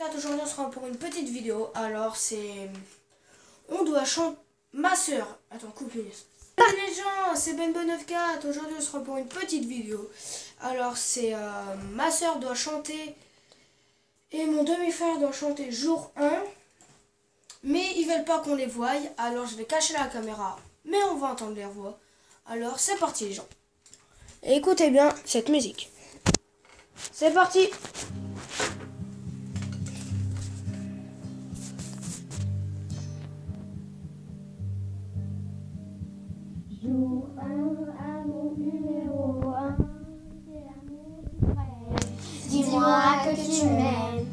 Aujourd'hui, on sera pour une petite vidéo. Alors, c'est. On doit chanter. Ma soeur. Attends, coupe Salut les gens, c'est Ben94. Aujourd'hui, on sera pour une petite vidéo. Alors, c'est. Euh, ma soeur doit chanter. Et mon demi-frère doit chanter jour 1. Mais ils veulent pas qu'on les voie. Alors, je vais cacher la caméra. Mais on va entendre les voix. Alors, c'est parti, les gens. Écoutez bien cette musique. C'est parti! Jour 1, amour numéro 1, c'est l'amour Dis-moi que tu m'aimes.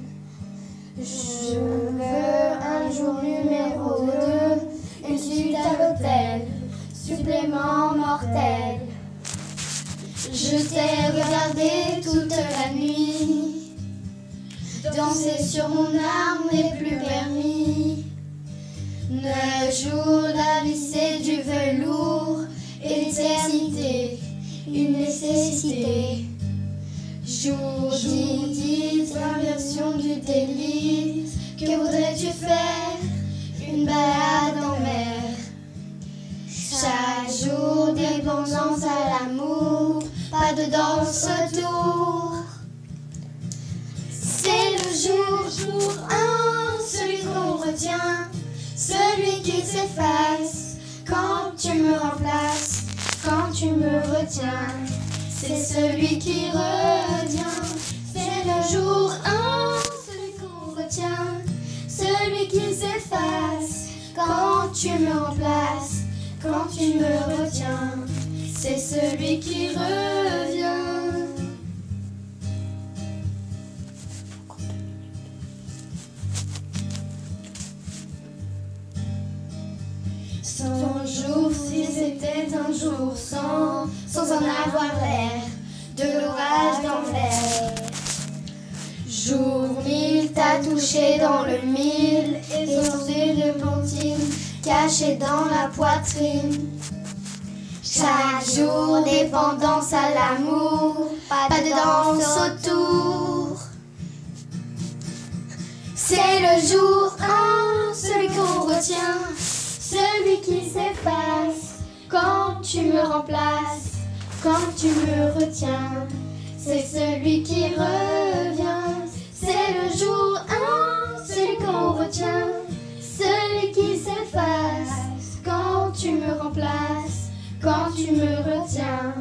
Je veux un jour numéro 2, une suite à l'hôtel, supplément mortel. Je t'ai regardé toute la nuit, danser sur mon arme n'est plus permis. Neuf jours, la c'est du velours et l'éternité, une nécessité. Jour dit, inversion du délice, que voudrais-tu faire? Une balade en mer. Chaque jour, dépendance à l'amour, pas de danse autour. C'est le jour, jour un, celui qu'on retient, celui qui s'efface quand tu me remplaces, quand tu me retiens. C'est celui qui revient, c'est le jour un, celui qu'on retient, celui qui s'efface quand tu me remplaces, quand tu me retiens. C'est celui qui revient. Cent jours si c'était un jour sans, sans en avoir l'air, de l'orage d'enfer. Jour mille, t'as touché dans le mille, et sorti de plantine, caché dans la poitrine. Chaque jour, dépendance à l'amour, pas de danse autour. C'est le jour un, celui qu'on retient, celui qui s'efface quand tu me remplaces, quand tu me retiens. C'est celui qui revient, c'est le jour un, celui qu'on retient, celui qui s'efface quand tu me remplaces, quand tu me retiens.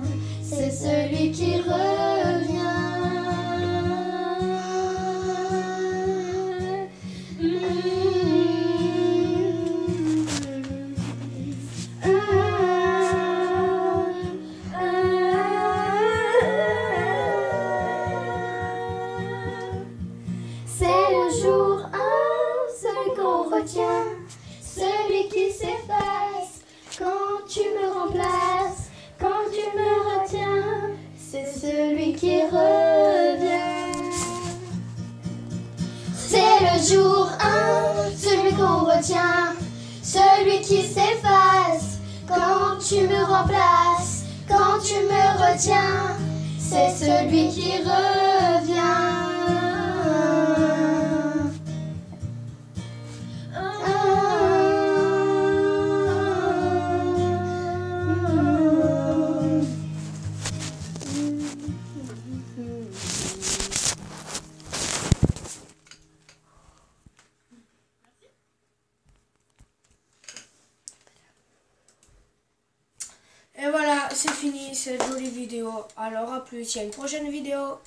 Celui qui s'efface quand tu me remplaces, quand tu me retiens. C'est celui qui revient. C'est le jour un, celui qu'on retient, celui qui s'efface quand tu me remplaces, quand tu me retiens. C'est celui qui revient. C'est fini cette jolie vidéo. Alors à plus, il y a une prochaine vidéo.